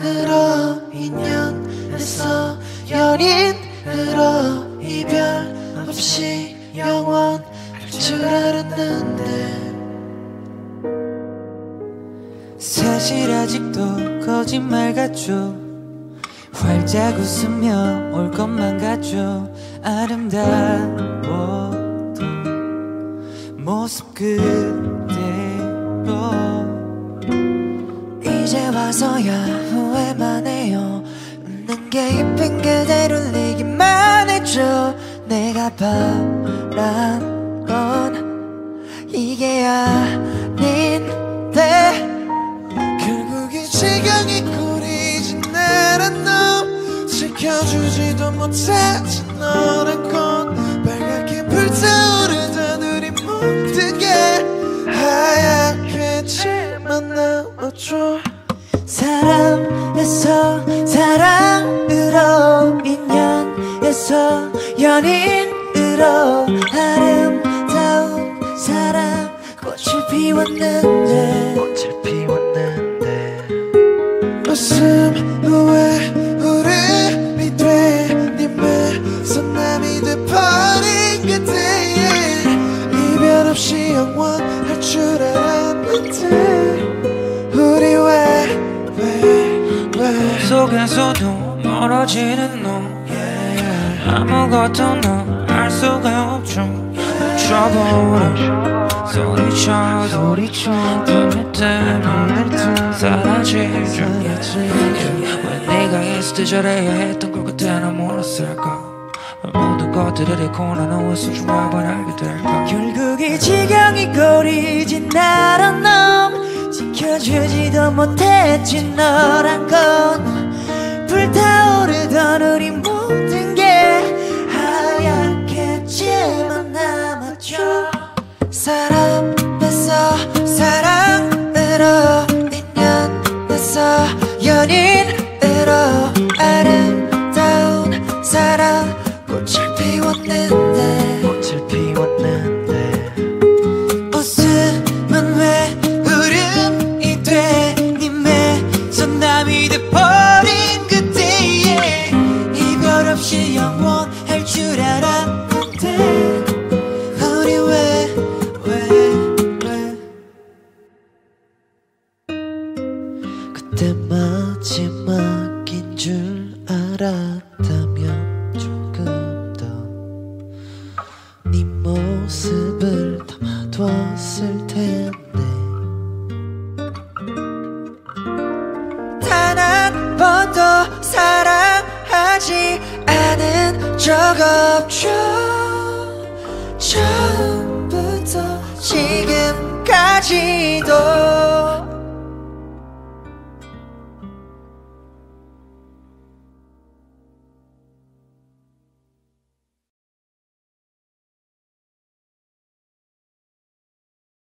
연인으로 인연에서 연인으로 이별 없이 영원할 줄 알았는데. 사실 아직도 거짓말 같죠. 활짝 웃으며 올 것만 같죠. 아름다워도 모습 그 와서야 후회만 해요. 웃는 게 이쁜 그대로 내기만 해줘 내가 바란 건 이게 아닌데. 결국 이 지경이 꿀이지 나란 놈 지켜주지도 못하지 너란 건. 빨갛게 불타오르던 우리 모든 게 하얗게 지만 남아줘 사랑에서 사랑으로 인연에서 연인으로 아름다운 사랑 꽃을 피웠는데 꽃을 피웠는데 웃음 후에 울음이 돼님의 손남이 돼버린 그때에 이별 없이 영원할 줄 알았는데 속에서도 멀어지는 너. 아무것도 넌알 수가 없죠. 소리쳐 소리쳐. 눈물 때문에 사라지죠. 왜 내가 있을 때 잘해야 했던 걸 그때는 몰랐을까 모든 것들을 잃고 나는 왜 소중함을 알게 될까 결국 이 지경이 거리진 나란 놈. 지켜주지도 못했지 너란 건 우리 모든 게 하얗게 지만 남았죠 사람에서 사랑으로 인연에서 연인 그때 마지막인 줄 알았 없죠. 처음부터 지금까지도